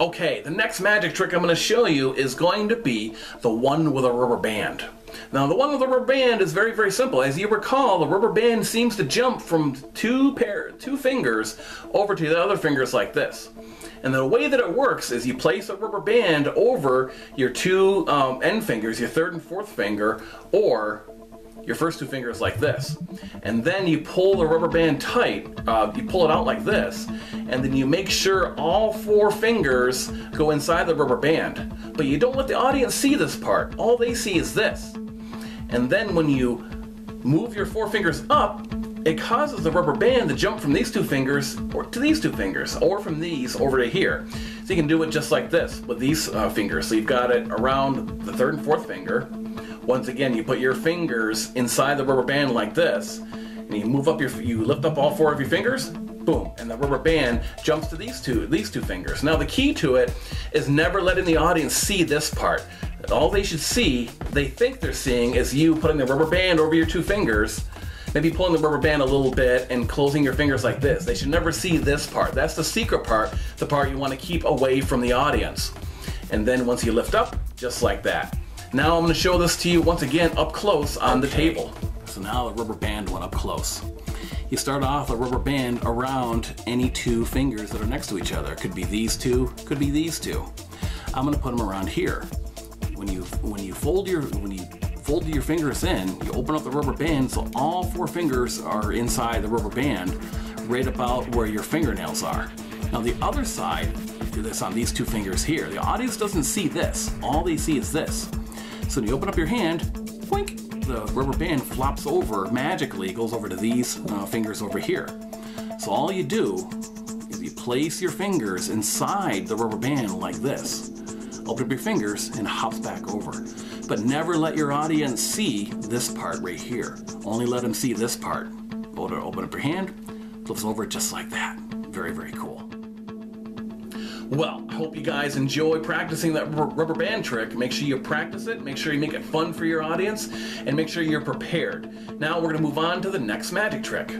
Okay, the next magic trick I'm going to show you is going to be the one with a rubber band. Now the one with the rubber band is very, very simple. As you recall, the rubber band seems to jump from two pair, two fingers over to the other fingers like this. And the way that it works is you place a rubber band over your two um, end fingers, your third and fourth finger, or your first two fingers like this. And then you pull the rubber band tight, uh, you pull it out like this, and then you make sure all four fingers go inside the rubber band. But you don't let the audience see this part. All they see is this. And then when you move your four fingers up, it causes the rubber band to jump from these two fingers or to these two fingers, or from these over to here. So you can do it just like this with these uh, fingers. So you've got it around the third and fourth finger, once again, you put your fingers inside the rubber band like this, and you move up your, you lift up all four of your fingers, boom, and the rubber band jumps to these two, these two fingers. Now the key to it is never letting the audience see this part. All they should see, they think they're seeing, is you putting the rubber band over your two fingers, maybe pulling the rubber band a little bit and closing your fingers like this. They should never see this part. That's the secret part, the part you want to keep away from the audience. And then once you lift up, just like that. Now I'm going to show this to you once again up close on okay. the table. So now the rubber band went up close. You start off a rubber band around any two fingers that are next to each other. Could be these two, could be these two. I'm going to put them around here. When you when you fold your when you fold your fingers in, you open up the rubber band so all four fingers are inside the rubber band, right about where your fingernails are. Now the other side, do this on these two fingers here. The audience doesn't see this. All they see is this. So when you open up your hand, boink, the rubber band flops over magically, goes over to these uh, fingers over here. So all you do is you place your fingers inside the rubber band like this. Open up your fingers and hops back over. But never let your audience see this part right here. Only let them see this part. Open up your hand, flips over just like that. Very, very cool. Well, I hope you guys enjoy practicing that rubber band trick. Make sure you practice it, make sure you make it fun for your audience, and make sure you're prepared. Now we're going to move on to the next magic trick.